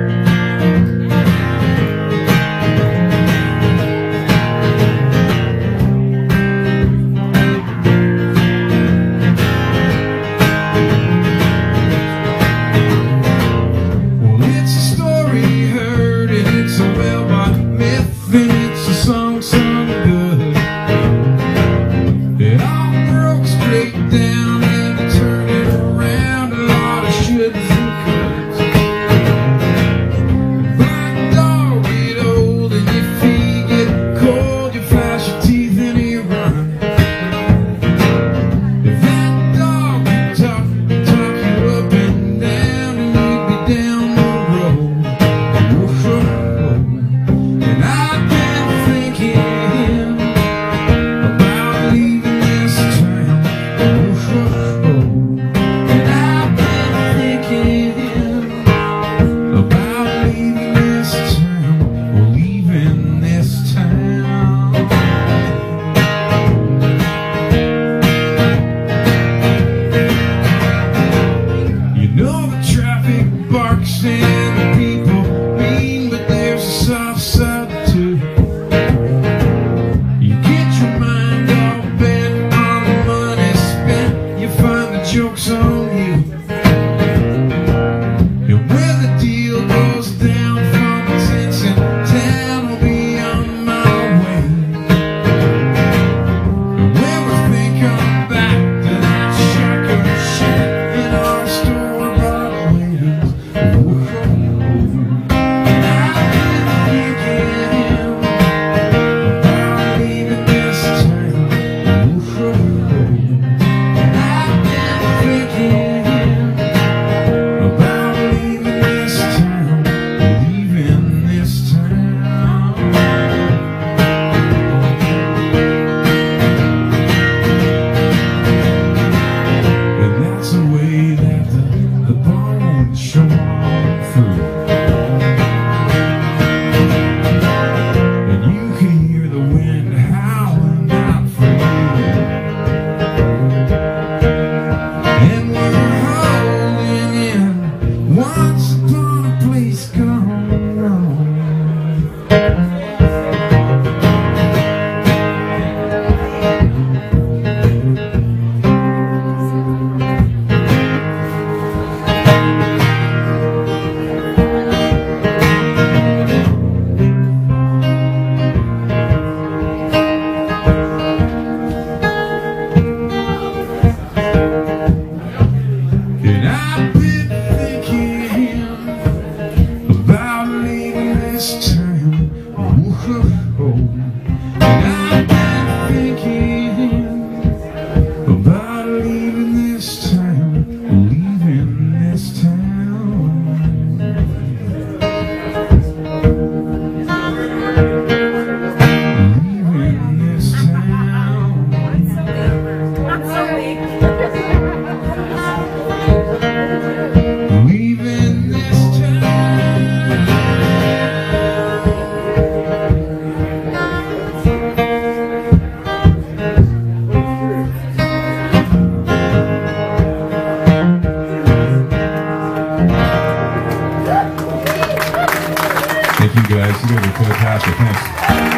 Well, Thank you guys. You guys are fantastic. Thanks.